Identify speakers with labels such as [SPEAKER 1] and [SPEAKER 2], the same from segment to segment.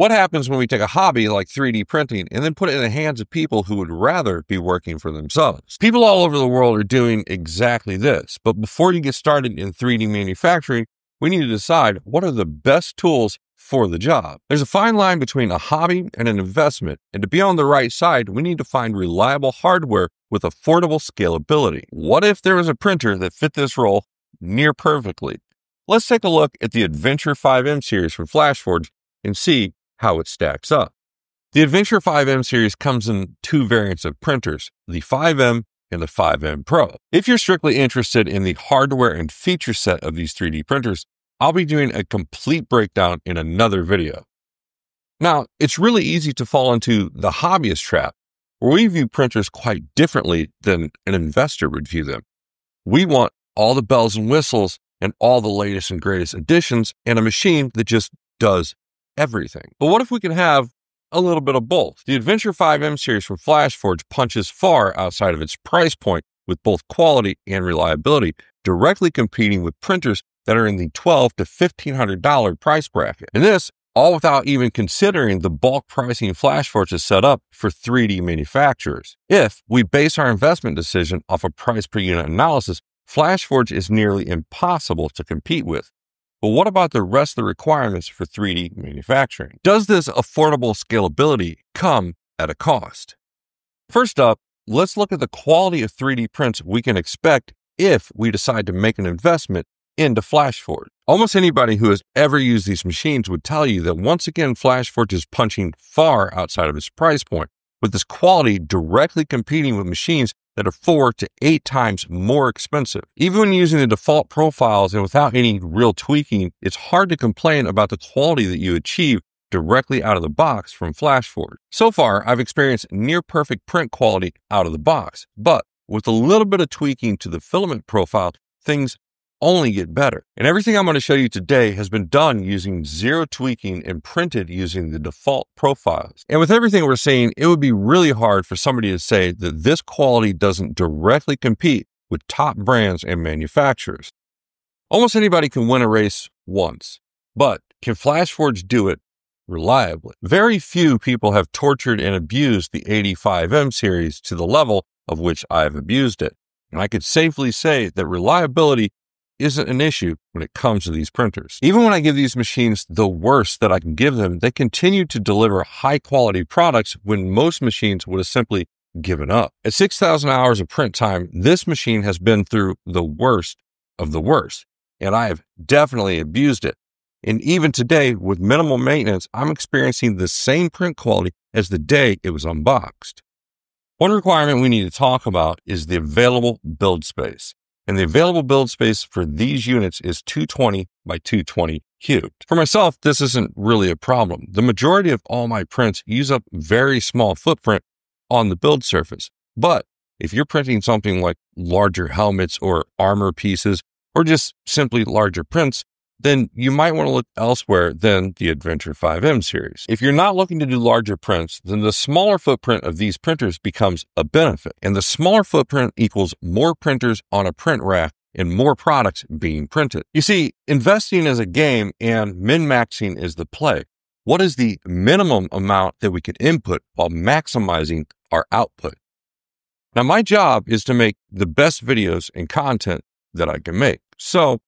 [SPEAKER 1] What happens when we take a hobby like 3D printing and then put it in the hands of people who would rather be working for themselves? People all over the world are doing exactly this. But before you get started in 3D manufacturing, we need to decide what are the best tools for the job. There's a fine line between a hobby and an investment, and to be on the right side, we need to find reliable hardware with affordable scalability. What if there was a printer that fit this role near perfectly? Let's take a look at the Adventure 5M series from FlashForge and see how it stacks up. The Adventure 5M series comes in two variants of printers, the 5M and the 5M Pro. If you're strictly interested in the hardware and feature set of these 3D printers, I'll be doing a complete breakdown in another video. Now, it's really easy to fall into the hobbyist trap, where we view printers quite differently than an investor would view them. We want all the bells and whistles and all the latest and greatest additions and a machine that just does everything. But what if we can have a little bit of both? The Adventure 5M series from FlashForge punches far outside of its price point with both quality and reliability, directly competing with printers that are in the 12 to $1,500 price bracket. And this all without even considering the bulk pricing FlashForge is set up for 3D manufacturers. If we base our investment decision off a price per unit analysis, FlashForge is nearly impossible to compete with. But what about the rest of the requirements for 3D manufacturing? Does this affordable scalability come at a cost? First up, let's look at the quality of 3D prints we can expect if we decide to make an investment into FlashForge. Almost anybody who has ever used these machines would tell you that once again, FlashForge is punching far outside of its price point, with this quality directly competing with machines that are four to eight times more expensive. Even when using the default profiles and without any real tweaking, it's hard to complain about the quality that you achieve directly out of the box from FlashForge. So far, I've experienced near perfect print quality out of the box, but with a little bit of tweaking to the filament profile, things only get better. And everything I'm going to show you today has been done using zero tweaking and printed using the default profiles. And with everything we're seeing, it would be really hard for somebody to say that this quality doesn't directly compete with top brands and manufacturers. Almost anybody can win a race once, but can FlashForge do it reliably? Very few people have tortured and abused the AD5M series to the level of which I've abused it. And I could safely say that reliability isn't an issue when it comes to these printers. Even when I give these machines the worst that I can give them, they continue to deliver high quality products when most machines would have simply given up. At 6,000 hours of print time, this machine has been through the worst of the worst, and I have definitely abused it. And even today, with minimal maintenance, I'm experiencing the same print quality as the day it was unboxed. One requirement we need to talk about is the available build space and the available build space for these units is 220 by 220 cubed. For myself, this isn't really a problem. The majority of all my prints use up very small footprint on the build surface. But if you're printing something like larger helmets or armor pieces, or just simply larger prints, then you might want to look elsewhere than the Adventure 5M series. If you're not looking to do larger prints, then the smaller footprint of these printers becomes a benefit. And the smaller footprint equals more printers on a print rack and more products being printed. You see, investing is a game and min-maxing is the play. What is the minimum amount that we can input while maximizing our output? Now, my job is to make the best videos and content that I can make. So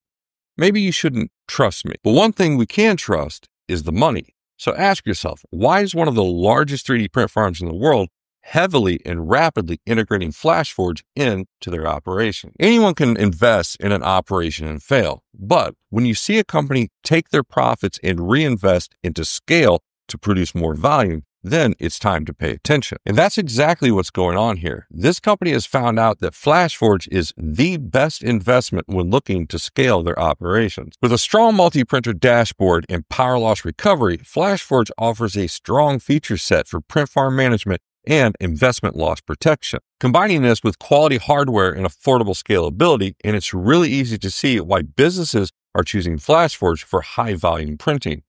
[SPEAKER 1] maybe you shouldn't trust me. But one thing we can trust is the money. So ask yourself, why is one of the largest 3D print farms in the world heavily and rapidly integrating FlashForge into their operation? Anyone can invest in an operation and fail. But when you see a company take their profits and reinvest into scale to produce more volume, then it's time to pay attention. And that's exactly what's going on here. This company has found out that FlashForge is the best investment when looking to scale their operations. With a strong multi-printer dashboard and power loss recovery, FlashForge offers a strong feature set for print farm management and investment loss protection. Combining this with quality hardware and affordable scalability, and it's really easy to see why businesses are choosing FlashForge for high volume printing.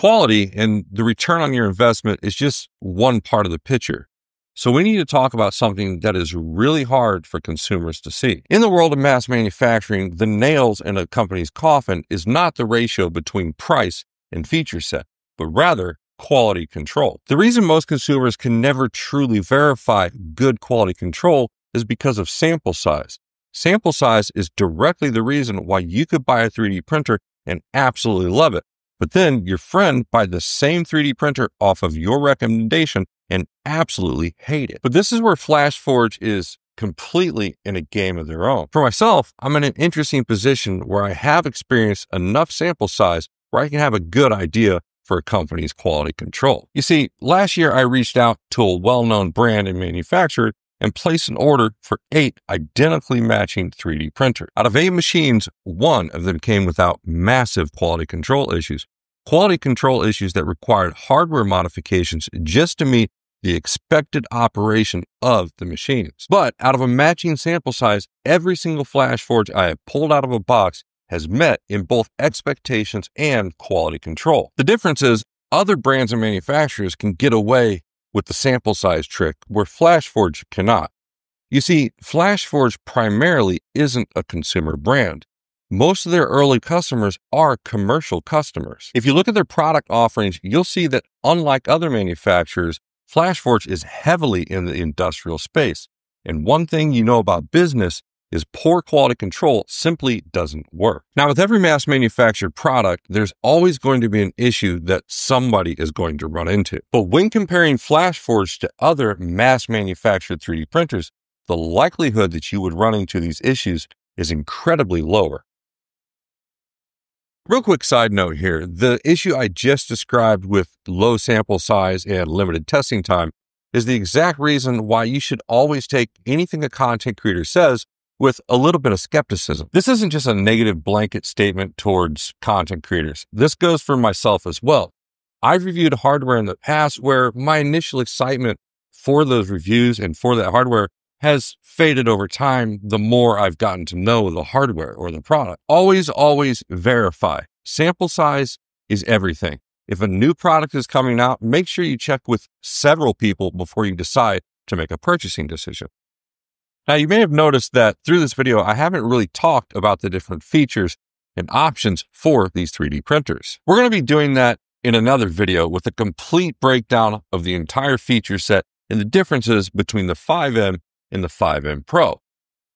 [SPEAKER 1] Quality and the return on your investment is just one part of the picture. So we need to talk about something that is really hard for consumers to see. In the world of mass manufacturing, the nails in a company's coffin is not the ratio between price and feature set, but rather quality control. The reason most consumers can never truly verify good quality control is because of sample size. Sample size is directly the reason why you could buy a 3D printer and absolutely love it. But then your friend buy the same 3D printer off of your recommendation and absolutely hate it. But this is where FlashForge is completely in a game of their own. For myself, I'm in an interesting position where I have experienced enough sample size where I can have a good idea for a company's quality control. You see, last year I reached out to a well-known brand and manufacturer and placed an order for eight identically matching 3D printers. Out of eight machines, one of them came without massive quality control issues. Quality control issues that required hardware modifications just to meet the expected operation of the machines. But out of a matching sample size, every single FlashForge I have pulled out of a box has met in both expectations and quality control. The difference is other brands and manufacturers can get away with the sample size trick where FlashForge cannot. You see, FlashForge primarily isn't a consumer brand. Most of their early customers are commercial customers. If you look at their product offerings, you'll see that unlike other manufacturers, FlashForge is heavily in the industrial space. And one thing you know about business is poor quality control simply doesn't work. Now, with every mass manufactured product, there's always going to be an issue that somebody is going to run into. But when comparing FlashForge to other mass manufactured 3D printers, the likelihood that you would run into these issues is incredibly lower. Real quick side note here the issue I just described with low sample size and limited testing time is the exact reason why you should always take anything a content creator says with a little bit of skepticism. This isn't just a negative blanket statement towards content creators. This goes for myself as well. I've reviewed hardware in the past where my initial excitement for those reviews and for that hardware has faded over time the more I've gotten to know the hardware or the product. Always, always verify. Sample size is everything. If a new product is coming out, make sure you check with several people before you decide to make a purchasing decision. Now, you may have noticed that through this video, I haven't really talked about the different features and options for these 3D printers. We're going to be doing that in another video with a complete breakdown of the entire feature set and the differences between the 5M and the 5M Pro.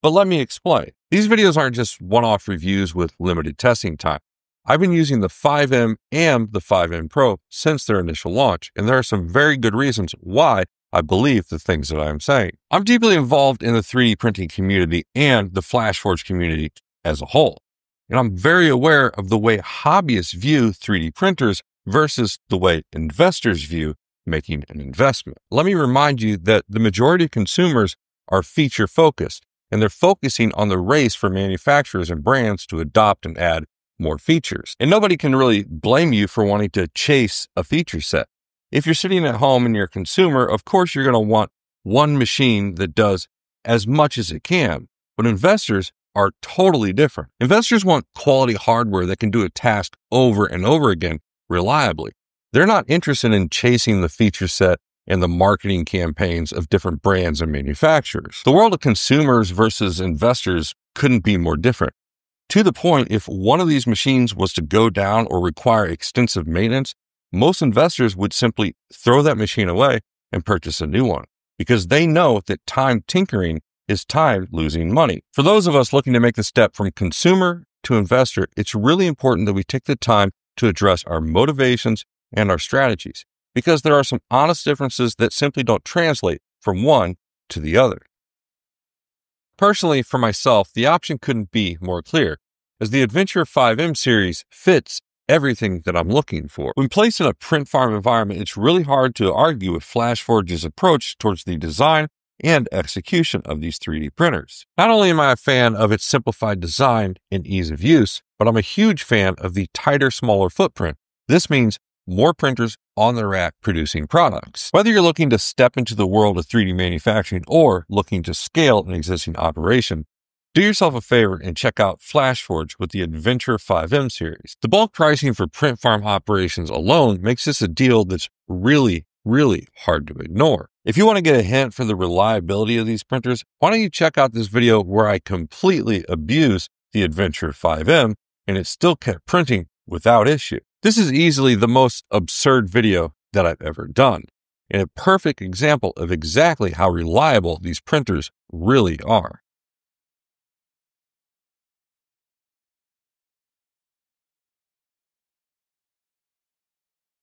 [SPEAKER 1] But let me explain. These videos aren't just one-off reviews with limited testing time. I've been using the 5M and the 5M Pro since their initial launch, and there are some very good reasons why I believe the things that I'm saying. I'm deeply involved in the 3D printing community and the FlashForge community as a whole. And I'm very aware of the way hobbyists view 3D printers versus the way investors view making an investment. Let me remind you that the majority of consumers are feature focused and they're focusing on the race for manufacturers and brands to adopt and add more features. And nobody can really blame you for wanting to chase a feature set. If you're sitting at home and you're a consumer, of course you're going to want one machine that does as much as it can. But investors are totally different. Investors want quality hardware that can do a task over and over again reliably. They're not interested in chasing the feature set and the marketing campaigns of different brands and manufacturers. The world of consumers versus investors couldn't be more different. To the point, if one of these machines was to go down or require extensive maintenance, most investors would simply throw that machine away and purchase a new one because they know that time tinkering is time losing money. For those of us looking to make the step from consumer to investor, it's really important that we take the time to address our motivations and our strategies because there are some honest differences that simply don't translate from one to the other. Personally, for myself, the option couldn't be more clear, as the Adventure 5M series fits everything that I'm looking for. When placed in a print farm environment, it's really hard to argue with FlashForge's approach towards the design and execution of these 3D printers. Not only am I a fan of its simplified design and ease of use, but I'm a huge fan of the tighter, smaller footprint. This means more printers on the rack producing products. Whether you're looking to step into the world of 3D manufacturing or looking to scale an existing operation, do yourself a favor and check out FlashForge with the Adventure 5M series. The bulk pricing for print farm operations alone makes this a deal that's really, really hard to ignore. If you want to get a hint for the reliability of these printers, why don't you check out this video where I completely abuse the Adventure 5M and it still kept printing without issue. This is easily the most absurd video that I've ever done, and a perfect example of exactly how reliable these printers really are.